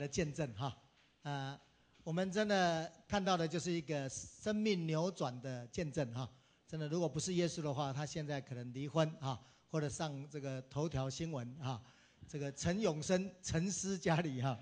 的见证哈，呃，我们真的看到的就是一个生命扭转的见证哈。真的，如果不是耶稣的话，他现在可能离婚哈，或者上这个头条新闻哈。这个陈永生陈思家里哈，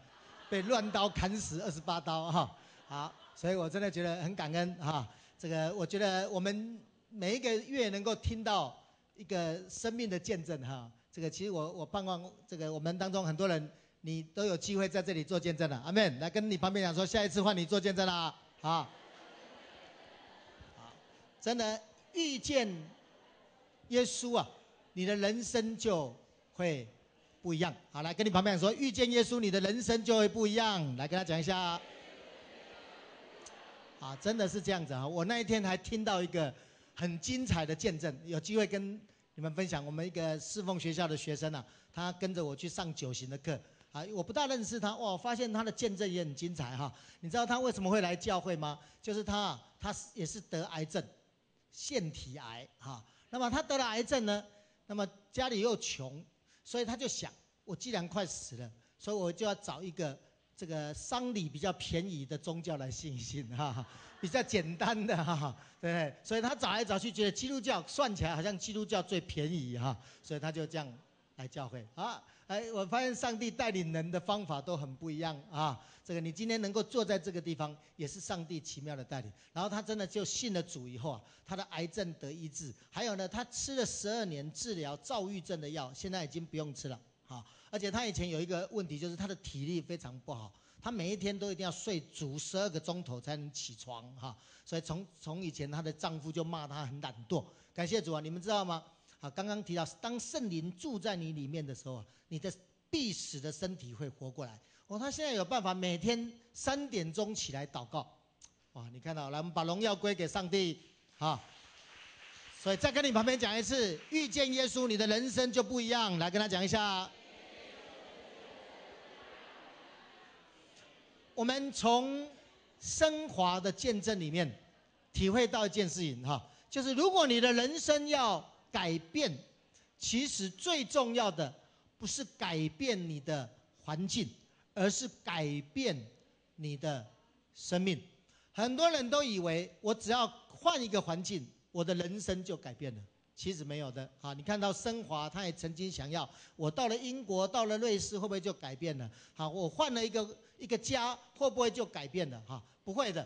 被乱刀砍死二十八刀哈。好，所以我真的觉得很感恩哈。这个我觉得我们每一个月能够听到一个生命的见证哈。这个其实我我盼望这个我们当中很多人。你都有机会在这里做见证了，阿门！来跟你旁边讲说，下一次换你做见证了，好，好，真的遇见耶稣啊，你的人生就会不一样。好，来跟你旁边讲说，遇见耶稣，你的人生就会不一样。来跟他讲一下，啊，真的是这样子啊！我那一天还听到一个很精彩的见证，有机会跟你们分享。我们一个侍奉学校的学生啊，他跟着我去上九行的课。啊，我不大认识他，哇，发现他的见证也很精彩哈。你知道他为什么会来教会吗？就是他，他也是得癌症，腺体癌哈。那么他得了癌症呢，那么家里又穷，所以他就想，我既然快死了，所以我就要找一个这个丧礼比较便宜的宗教来信一信哈，比较简单的哈，对不对？所以他找来找去，觉得基督教算起来好像基督教最便宜哈，所以他就这样来教会啊。哎，我发现上帝带领人的方法都很不一样啊！这个你今天能够坐在这个地方，也是上帝奇妙的带领。然后他真的就信了主以后啊，他的癌症得医治。还有呢，他吃了十二年治疗躁郁症的药，现在已经不用吃了啊！而且他以前有一个问题，就是他的体力非常不好，他每一天都一定要睡足十二个钟头才能起床哈。所以从从以前，她的丈夫就骂她很懒惰。感谢主啊！你们知道吗？好，刚刚提到，当圣灵住在你里面的时候啊，你的必死的身体会活过来。哦，他现在有办法，每天三点钟起来祷告。哇，你看到，来，我们把荣耀归给上帝。好，所以再跟你旁边讲一次，遇见耶稣，你的人生就不一样。来跟他讲一下。我们从升华的见证里面体会到一件事情，哈，就是如果你的人生要改变，其实最重要的不是改变你的环境，而是改变你的生命。很多人都以为我只要换一个环境，我的人生就改变了。其实没有的啊！你看到升华，他也曾经想要我到了英国，到了瑞士，会不会就改变了？好，我换了一个一个家，会不会就改变了？哈，不会的，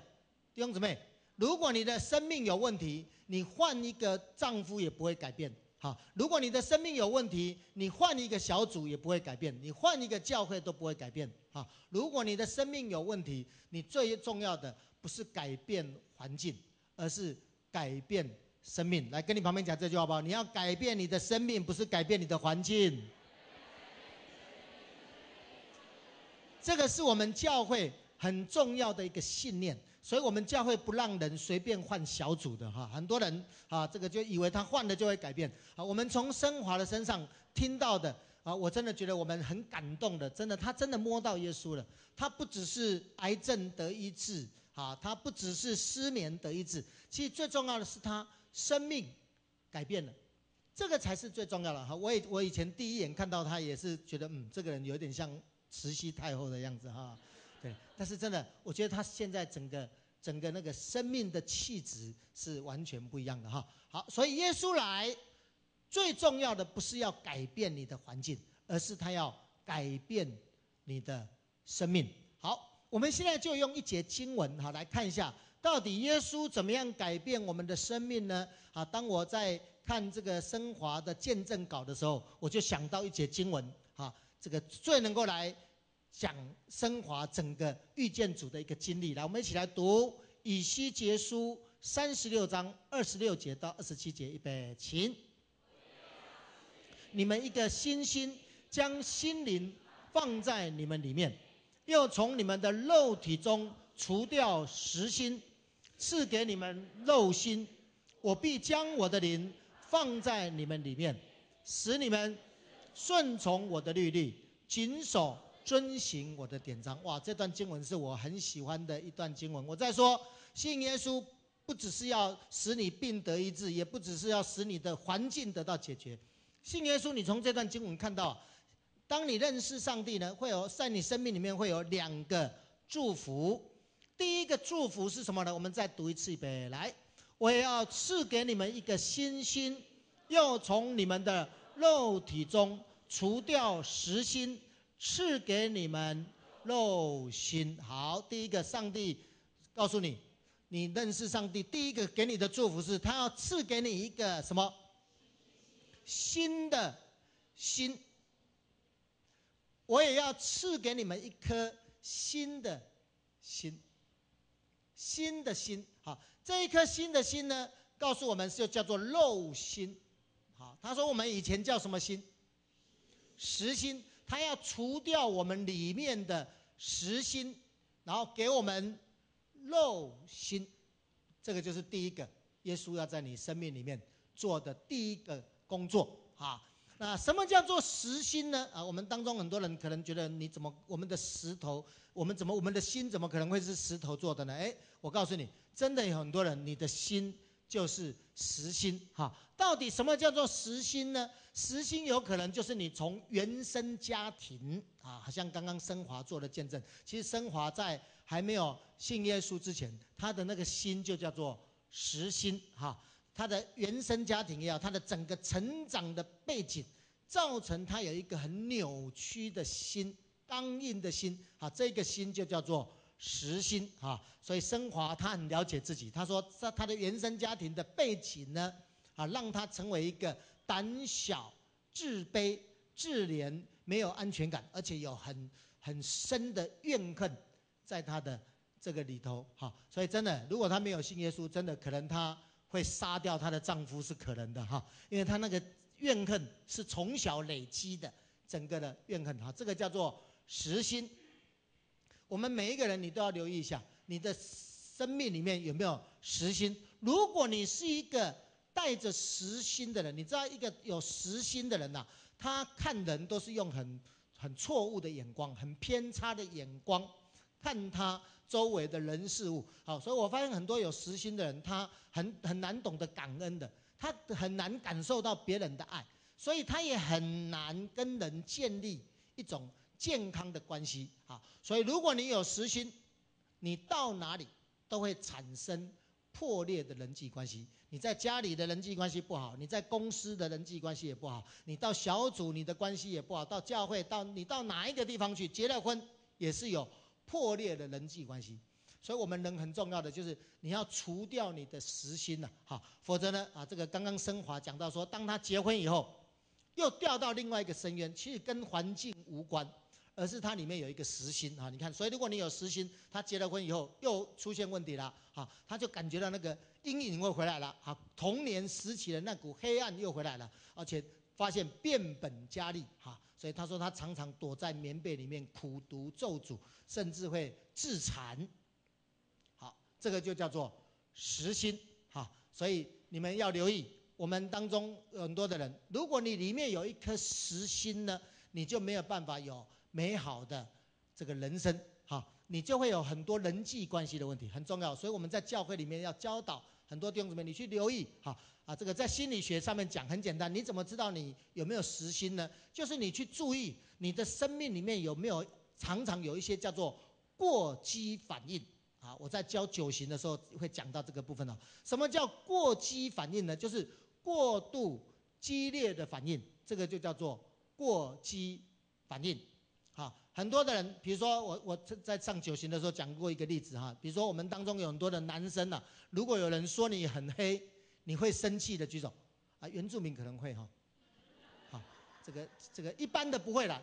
弟兄姊妹。如果你的生命有问题，你换一个丈夫也不会改变。好，如果你的生命有问题，你换一个小组也不会改变，你换一个教会都不会改变。好，如果你的生命有问题，你最重要的不是改变环境，而是改变生命。来跟你旁边讲这句话吧，你要改变你的生命，不是改变你的环境。这个是我们教会很重要的一个信念。所以我们教会不让人随便换小组的哈，很多人啊，这个就以为他换了就会改变。啊，我们从升华的身上听到的啊，我真的觉得我们很感动的，真的，他真的摸到耶稣了。他不只是癌症得医治，啊，他不只是失眠得医治，其实最重要的是他生命改变了，这个才是最重要的哈。我以我以前第一眼看到他也是觉得，嗯，这个人有点像慈禧太后的样子哈。对，但是真的，我觉得他现在整个整个那个生命的气质是完全不一样的哈。好，所以耶稣来，最重要的不是要改变你的环境，而是他要改变你的生命。好，我们现在就用一节经文哈来看一下，到底耶稣怎么样改变我们的生命呢？啊，当我在看这个升华的见证稿的时候，我就想到一节经文哈，这个最能够来。讲升华整个遇见主的一个经历，来，我们一起来读以西结书三十六章二十六节到二十七节，预备，请。你们一个心心将心灵放在你们里面，又从你们的肉体中除掉实心，赐给你们肉心，我必将我的灵放在你们里面，使你们顺从我的律例，谨守。遵行我的典章，哇！这段经文是我很喜欢的一段经文。我在说，信耶稣不只是要使你病得医治，也不只是要使你的环境得到解决。信耶稣，你从这段经文看到，当你认识上帝呢，会有在你生命里面会有两个祝福。第一个祝福是什么呢？我们再读一次，预备来，我要赐给你们一个新心，又从你们的肉体中除掉实心，赐给你们肉心。好，第一个，上帝告诉你，你认识上帝，第一个给你的祝福是，他要赐给你一个什么？新的心。我也要赐给你们一颗新的心，新的心。好，这一颗新的心呢，告诉我们就叫做肉心。好，他说我们以前叫什么心？实心。他要除掉我们里面的实心，然后给我们肉心。这个就是第一个，耶稣要在你生命里面做的第一个工作。啊。那什么叫做实心呢？啊，我们当中很多人可能觉得，你怎么我们的石头，我们怎么我们的心怎么可能会是石头做的呢？哎，我告诉你，真的有很多人，你的心就是实心。哈，到底什么叫做实心呢？实心有可能就是你从原生家庭啊，好像刚刚升华做的见证。其实升华在还没有信耶稣之前，他的那个心就叫做实心。哈。他的原生家庭也好，他的整个成长的背景，造成他有一个很扭曲的心，刚硬的心。啊，这个心就叫做实心。啊，所以升华他很了解自己。他说，在他的原生家庭的背景呢，啊，让他成为一个胆小、自卑、自怜、没有安全感，而且有很很深的怨恨在他的这个里头。哈，所以真的，如果他没有信耶稣，真的可能他。会杀掉她的丈夫是可能的哈，因为她那个怨恨是从小累积的，整个的怨恨哈，这个叫做实心。我们每一个人你都要留意一下，你的生命里面有没有实心？如果你是一个带着实心的人，你知道一个有实心的人呐，他看人都是用很很错误的眼光，很偏差的眼光看他。周围的人事物，好，所以我发现很多有实心的人，他很很难懂得感恩的，他很难感受到别人的爱，所以他也很难跟人建立一种健康的关系，好，所以如果你有实心，你到哪里都会产生破裂的人际关系。你在家里的人际关系不好，你在公司的人际关系也不好，你到小组你的关系也不好，到教会到你到哪一个地方去结了婚也是有。破裂的人际关系，所以我们人很重要的就是你要除掉你的实心呐，好，否则呢啊，这个刚刚升华讲到说，当他结婚以后，又掉到另外一个深渊，其实跟环境无关，而是它里面有一个实心啊。你看，所以如果你有实心，他结了婚以后又出现问题了，啊，他就感觉到那个阴影会回来了，啊，童年时期的那股黑暗又回来了，而且发现变本加厉，哈。所以他说他常常躲在棉被里面苦读咒诅，甚至会自残。好，这个就叫做实心。哈，所以你们要留意，我们当中很多的人，如果你里面有一颗实心呢，你就没有办法有美好的这个人生。好，你就会有很多人际关系的问题，很重要。所以我们在教会里面要教导很多弟兄姊妹，你去留意。好。啊，这个在心理学上面讲很简单，你怎么知道你有没有实心呢？就是你去注意你的生命里面有没有常常有一些叫做过激反应。啊，我在教九型的时候会讲到这个部分哦。什么叫过激反应呢？就是过度激烈的反应，这个就叫做过激反应。啊，很多的人，比如说我我在上九型的时候讲过一个例子哈，比如说我们当中有很多的男生呐，如果有人说你很黑。你会生气的举手，啊，原住民可能会哈，好，这个这个一般的不会啦。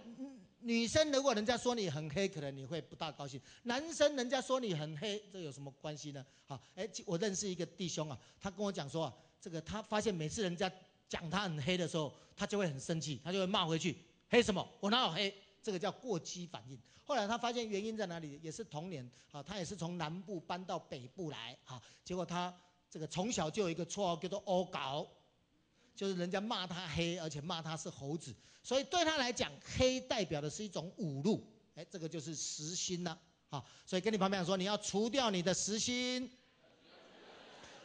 女生如果人家说你很黑，可能你会不大高兴。男生人家说你很黑，这有什么关系呢？好，哎，我认识一个弟兄啊，他跟我讲说啊，这个他发现每次人家讲他很黑的时候，他就会很生气，他就会骂回去，黑什么？我哪有黑？这个叫过激反应。后来他发现原因在哪里，也是童年啊，他也是从南部搬到北部来啊，结果他。这个从小就有一个绰号叫做“欧搞”，就是人家骂他黑，而且骂他是猴子，所以对他来讲，黑代表的是一种侮辱。哎，这个就是实心呐，好，所以跟你旁边说，你要除掉你的实心。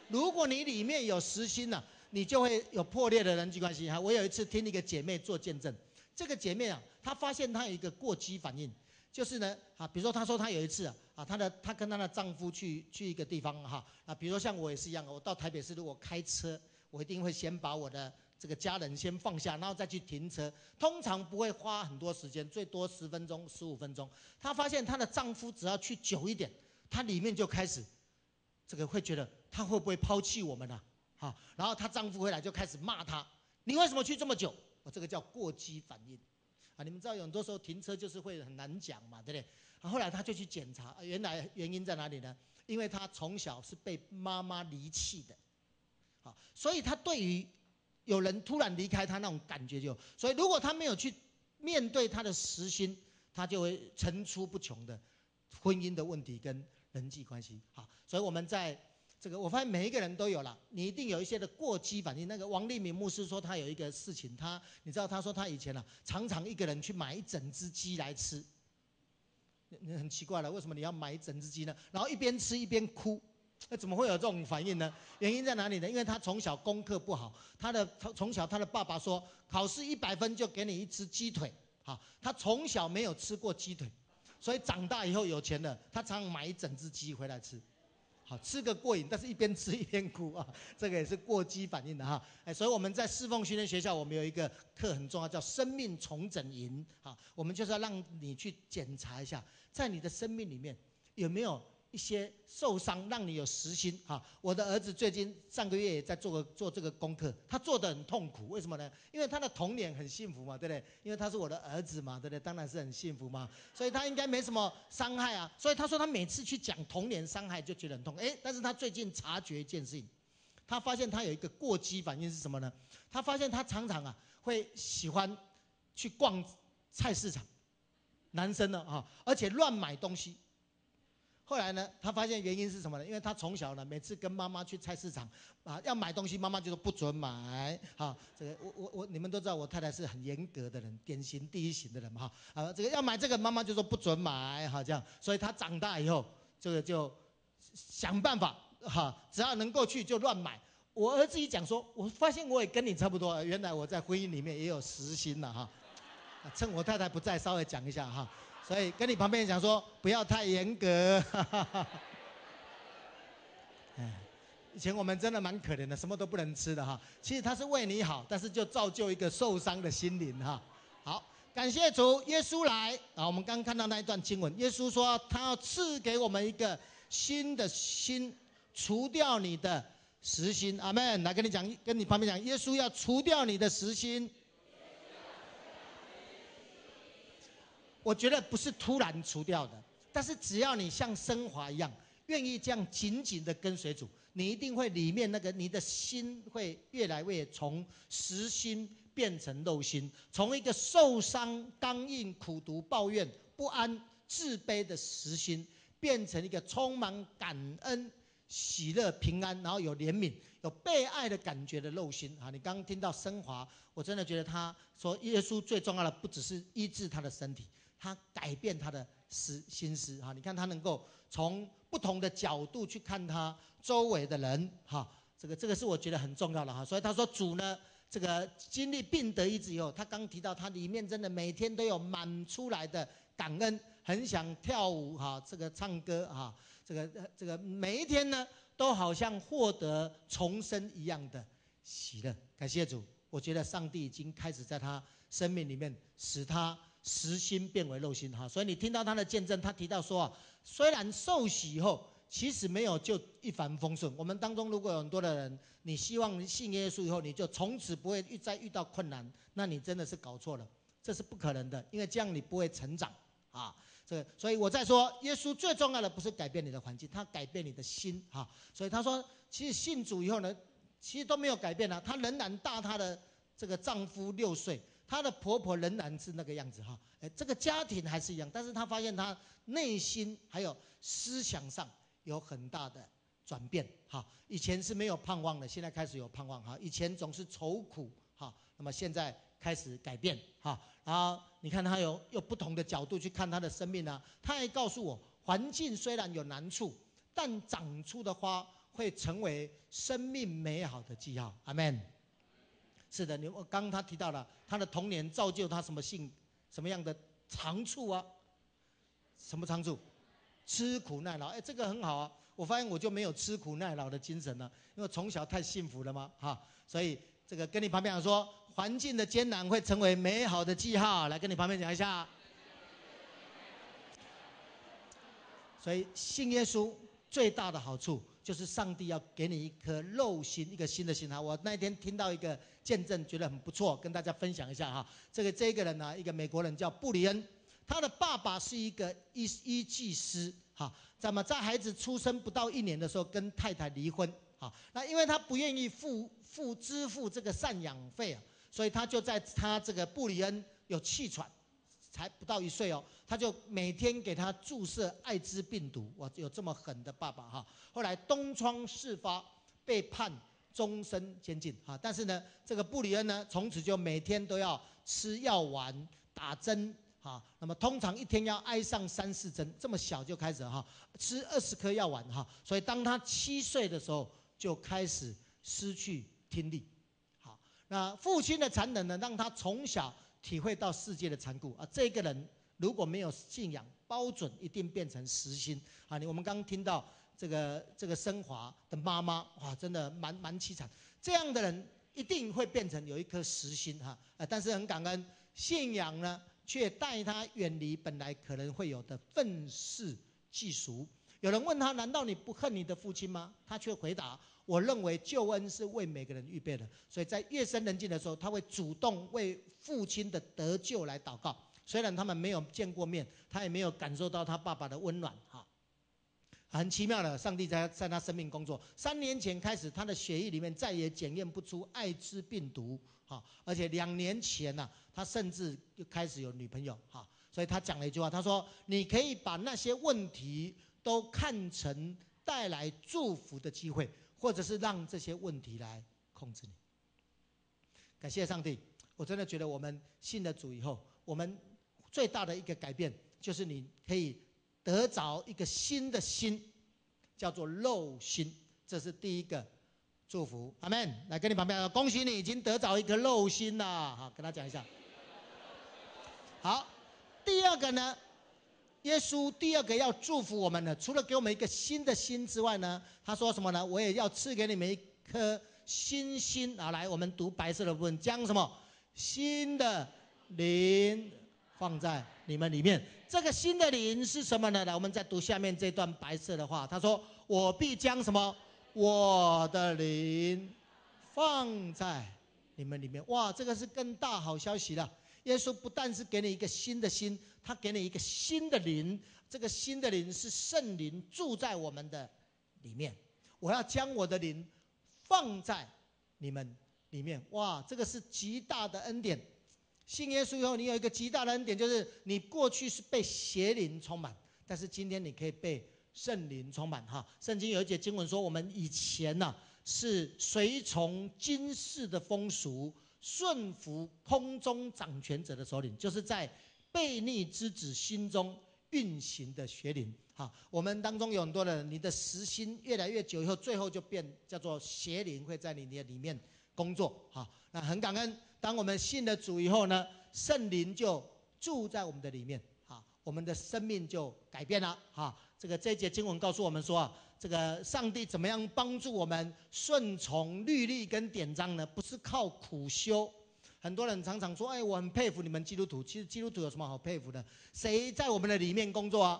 如果你里面有实心呐，你就会有破裂的人际关系哈。我有一次听一个姐妹做见证，这个姐妹啊，她发现她有一个过激反应，就是呢，啊，比如说她说她有一次啊，啊，她的她跟她的丈夫去去一个地方哈，啊，比如说像我也是一样，我到台北市如果开车，我一定会先把我的这个家人先放下，然后再去停车，通常不会花很多时间，最多十分钟、十五分钟。她发现她的丈夫只要去久一点，她里面就开始这个会觉得他会不会抛弃我们呢？好，然后她丈夫回来就开始骂她，你为什么去这么久？我这个叫过激反应，啊，你们知道有很多时候停车就是会很难讲嘛，对不对？啊，后来他就去检查，原来原因在哪里呢？因为他从小是被妈妈离弃的，好，所以他对于有人突然离开他那种感觉就，所以如果他没有去面对他的实心，他就会层出不穷的婚姻的问题跟人际关系，好，所以我们在。这个我发现每一个人都有了，你一定有一些的过激反应。那个王立敏牧师说他有一个事情，他你知道他说他以前啊常常一个人去买一整只鸡来吃，那很奇怪了，为什么你要买一整只鸡呢？然后一边吃一边哭，那怎么会有这种反应呢？原因在哪里呢？因为他从小功课不好，他的从小他的爸爸说考试一百分就给你一只鸡腿，好，他从小没有吃过鸡腿，所以长大以后有钱了，他常常买一整只鸡回来吃。好吃个过瘾，但是一边吃一边哭啊，这个也是过激反应的哈。哎，所以我们在侍奉训练学校，我们有一个课很重要，叫生命重整营。好，我们就是要让你去检查一下，在你的生命里面有没有。一些受伤让你有实心哈，我的儿子最近上个月也在做个做这个功课，他做的很痛苦，为什么呢？因为他的童年很幸福嘛，对不对？因为他是我的儿子嘛，对不对？当然是很幸福嘛，所以他应该没什么伤害啊。所以他说他每次去讲童年伤害就觉得很痛，哎，但是他最近察觉一件事情，他发现他有一个过激反应是什么呢？他发现他常常啊会喜欢去逛菜市场，男生呢啊，而且乱买东西。后来呢，他发现原因是什么呢？因为他从小呢，每次跟妈妈去菜市场，啊，要买东西，妈妈就说不准买。好，这个我我我，你们都知道，我太太是很严格的人，典型第一型的人嘛。哈，啊，这个要买这个，妈妈就说不准买。哈，这样，所以他长大以后，这个就想办法，哈，只要能够去就乱买。我儿子一讲说，我发现我也跟你差不多，原来我在婚姻里面也有实心了哈。趁我太太不在，稍微讲一下哈。所以跟你旁边讲说，不要太严格。哎，以前我们真的蛮可怜的，什么都不能吃的哈。其实他是为你好，但是就造就一个受伤的心灵哈。好，感谢主，耶稣来啊！我们刚看到那一段经文，耶稣说他要赐给我们一个新的心，除掉你的实心。阿门。来跟你讲，跟你旁边讲，耶稣要除掉你的实心。我觉得不是突然除掉的，但是只要你像升华一样，愿意这样紧紧的跟随主，你一定会里面那个你的心会越来越从实心变成肉心，从一个受伤、刚硬、苦毒、抱怨、不安、自卑的实心，变成一个充满感恩、喜乐、平安，然后有怜悯、有被爱的感觉的肉心啊！你刚刚听到升华，我真的觉得他说耶稣最重要的不只是医治他的身体。他改变他的思心思哈，你看他能够从不同的角度去看他周围的人哈，这个这个是我觉得很重要的哈。所以他说主呢，这个经历病得医治以后，他刚提到他里面真的每天都有满出来的感恩，很想跳舞哈，这个唱歌哈，这个这个每一天呢都好像获得重生一样的喜乐。感谢主，我觉得上帝已经开始在他生命里面使他。实心变为肉心哈，所以你听到他的见证，他提到说啊，虽然受洗以后，其实没有就一帆风顺。我们当中如果有很多的人，你希望信耶稣以后，你就从此不会再遇到困难，那你真的是搞错了，这是不可能的，因为这样你不会成长啊。这所以我在说，耶稣最重要的不是改变你的环境，他改变你的心哈。所以他说，其实信主以后呢，其实都没有改变了，他仍然大他的这个丈夫六岁。她的婆婆仍然是那个样子哈，哎，这个家庭还是一样，但是她发现她内心还有思想上有很大的转变哈。以前是没有盼望的，现在开始有盼望哈。以前总是愁苦哈，那么现在开始改变哈。然后你看她有有不同的角度去看她的生命呢。她还告诉我，环境虽然有难处，但长出的花会成为生命美好的记号。阿门。是的，你我刚刚他提到了他的童年造就他什么性什么样的长处啊？什么长处？吃苦耐劳。哎，这个很好啊。我发现我就没有吃苦耐劳的精神了，因为从小太幸福了嘛，哈。所以这个跟你旁边讲说，环境的艰难会成为美好的记号。来跟你旁边讲一下。所以信耶稣最大的好处就是上帝要给你一颗肉心，一个新的心哈。我那一天听到一个见证，觉得很不错，跟大家分享一下哈。这个这个人呢，一个美国人叫布里恩，他的爸爸是一个医医技师哈。怎么在孩子出生不到一年的时候，跟太太离婚啊。那因为他不愿意付付支付这个赡养费啊，所以他就在他这个布里恩有气喘。才不到一岁哦，他就每天给他注射艾滋病毒，哇，有这么狠的爸爸哈！后来东窗事发，被判终身监禁哈。但是呢，这个布里恩呢，从此就每天都要吃药丸、打针哈。那么通常一天要挨上三四针，这么小就开始哈，吃二十颗药丸哈。所以当他七岁的时候，就开始失去听力。好，那父亲的残忍呢，让他从小。体会到世界的残酷啊！这个人如果没有信仰，包准一定变成实心啊！你我们刚刚听到这个这个升华的妈妈，哇，真的蛮蛮凄惨。这样的人一定会变成有一颗实心哈啊！但是很感恩，信仰呢，却带他远离本来可能会有的愤世嫉俗。有人问他：难道你不恨你的父亲吗？他却回答。我认为救恩是为每个人预备的，所以在夜深人静的时候，他会主动为父亲的得救来祷告。虽然他们没有见过面，他也没有感受到他爸爸的温暖。哈，很奇妙的，上帝在在他生命工作。三年前开始，他的血液里面再也检验不出艾滋病毒。哈，而且两年前呢，他甚至就开始有女朋友。哈，所以他讲了一句话，他说：“你可以把那些问题都看成带来祝福的机会。”或者是让这些问题来控制你。感谢上帝，我真的觉得我们信了主以后，我们最大的一个改变就是你可以得着一个新的心，叫做肉心，这是第一个祝福。阿门。来跟你旁边，恭喜你已经得着一颗肉心了。好，跟他讲一下。好，第二个呢？耶稣第二个要祝福我们的，除了给我们一个新的心之外呢，他说什么呢？我也要赐给你们一颗新心啊！来，我们读白色的部分，将什么新的灵放在你们里面？这个新的灵是什么呢？来，我们再读下面这段白色的话，他说：“我必将什么我的灵放在你们里面。”哇，这个是更大好消息了。耶稣不但是给你一个新的心。他给你一个新的灵，这个新的灵是圣灵住在我们的里面。我要将我的灵放在你们里面。哇，这个是极大的恩典。信耶稣以后，你有一个极大的恩典，就是你过去是被邪灵充满，但是今天你可以被圣灵充满。哈，圣经有一节经文说，我们以前呢是随从今世的风俗，顺服空中掌权者的首领，就是在。悖逆之子心中运行的邪灵，哈，我们当中有很多人，你的实心越来越久以后，最后就变叫做邪灵会在你的里面工作，哈，那很感恩，当我们信了主以后呢，圣灵就住在我们的里面，哈，我们的生命就改变了，哈，这个这节经文告诉我们说啊，这个上帝怎么样帮助我们顺从律例跟典章呢？不是靠苦修。很多人常常说：“哎，我很佩服你们基督徒。其实基督徒有什么好佩服的？谁在我们的里面工作啊？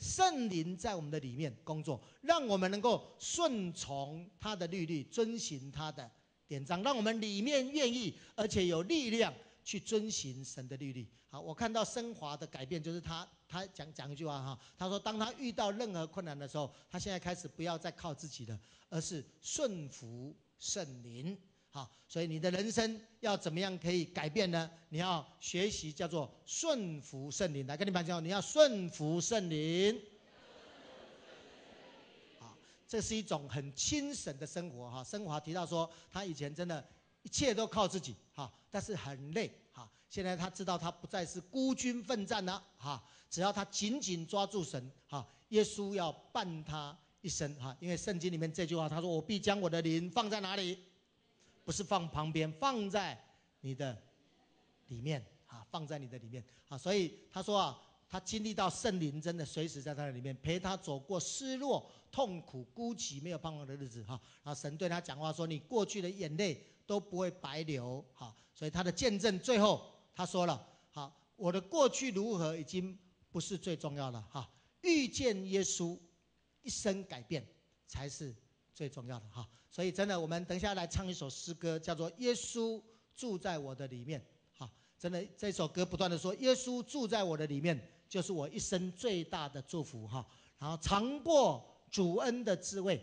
圣灵在我们的里面工作，让我们能够顺从他的律例，遵循他的典章，让我们里面愿意，而且有力量去遵循神的律例。好，我看到升华的改变，就是他他讲讲一句话哈，他说：当他遇到任何困难的时候，他现在开始不要再靠自己了，而是顺服圣灵。”好，所以你的人生要怎么样可以改变呢？你要学习叫做顺服圣灵。来跟你们讲，你要顺服圣灵。好，这是一种很轻省的生活哈。升华提到说，他以前真的一切都靠自己哈，但是很累。现在他知道他不再是孤军奋战了哈，只要他紧紧抓住神哈，耶稣要伴他一生哈。因为圣经里面这句话，他说：“我必将我的灵放在哪里？”不是放旁边，放在你的里面啊，放在你的里面啊。所以他说啊，他经历到圣灵真的随时在他的里面，陪他走过失落、痛苦、孤寂、没有盼望的日子哈。然后神对他讲话说：“你过去的眼泪都不会白流。”哈，所以他的见证最后他说了：“好，我的过去如何已经不是最重要了哈，遇见耶稣，一生改变才是最重要的哈。”所以真的，我们等下来唱一首诗歌，叫做《耶稣住在我的里面》。好，真的这首歌不断的说：“耶稣住在我的里面，就是我一生最大的祝福。”哈，然后尝过主恩的滋味，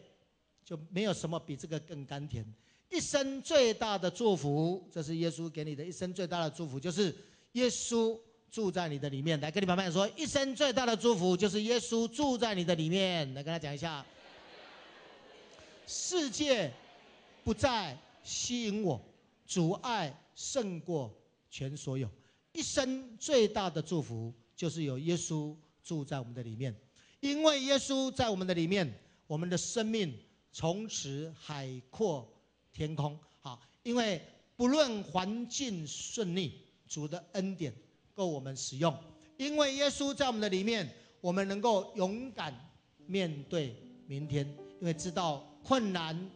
就没有什么比这个更甘甜。一生最大的祝福，这是耶稣给你的一生最大的祝福，就是耶稣住在你的里面。来跟你旁边说，一生最大的祝福就是耶稣住在你的里面。来跟他讲一下。世界不再吸引我，阻碍胜过全所有。一生最大的祝福就是有耶稣住在我们的里面，因为耶稣在我们的里面，我们的生命从此海阔天空。好，因为不论环境顺利，主的恩典够我们使用。因为耶稣在我们的里面，我们能够勇敢面对明天，因为知道。困难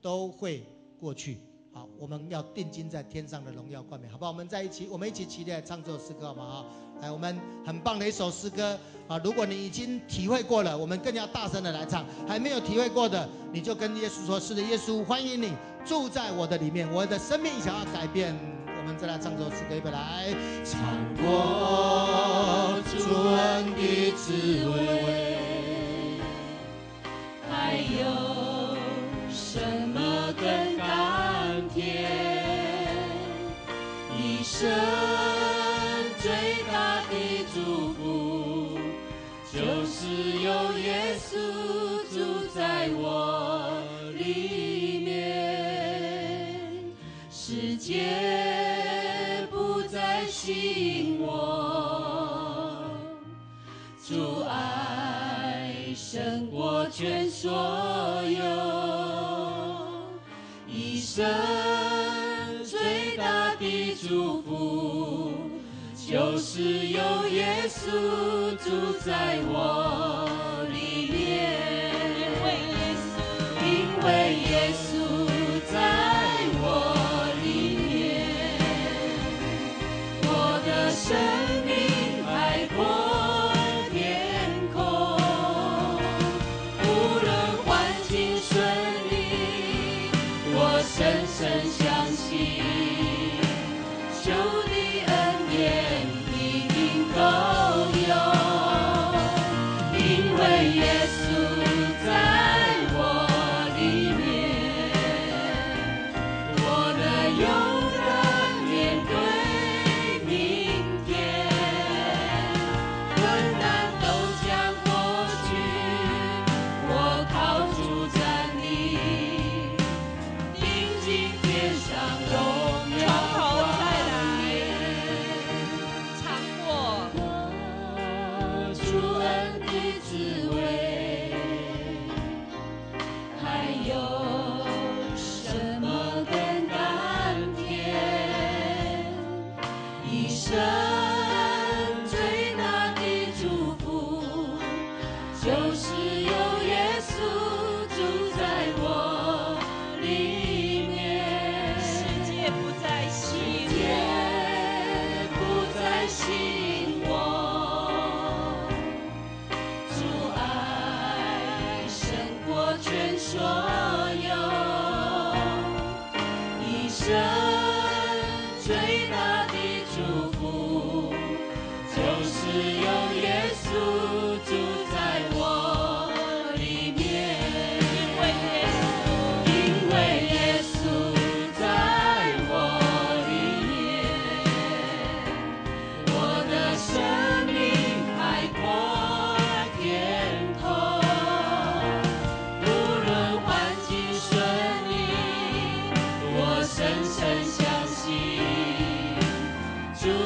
都会过去，好，我们要定睛在天上的荣耀冠冕，好不好？我们在一起，我们一起起来唱这首诗歌，好不好？来，我们很棒的一首诗歌啊！如果你已经体会过了，我们更要大声的来唱；还没有体会过的，你就跟耶稣说：“是的，耶稣欢迎你住在我的里面，我的生命想要改变。”我们再来唱这首诗歌，预备来，唱过主恩的滋味，一生最大的祝福，就是有耶稣住在我里面。世界不再吸引我，主爱胜过全所有。一生，就是有耶稣住在我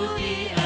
the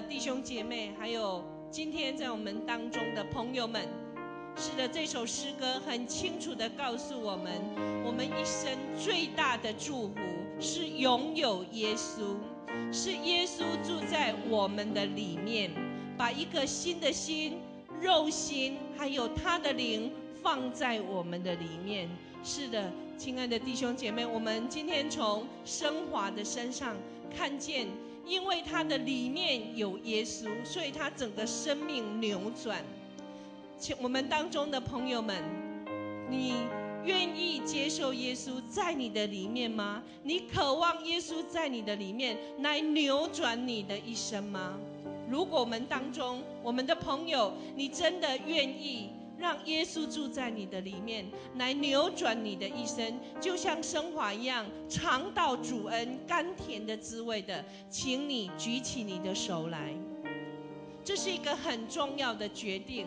弟兄姐妹，还有今天在我们当中的朋友们，是的，这首诗歌很清楚的告诉我们，我们一生最大的祝福是拥有耶稣，是耶稣住在我们的里面，把一个新的心、肉心，还有他的灵放在我们的里面。是的，亲爱的弟兄姐妹，我们今天从升华的身上看见。因为他的里面有耶稣，所以他整个生命扭转。请我们当中的朋友们，你愿意接受耶稣在你的里面吗？你渴望耶稣在你的里面来扭转你的一生吗？如果我们当中我们的朋友，你真的愿意？让耶稣住在你的里面，来扭转你的一生，就像升华一样，尝到主恩甘甜的滋味的，请你举起你的手来。这是一个很重要的决定。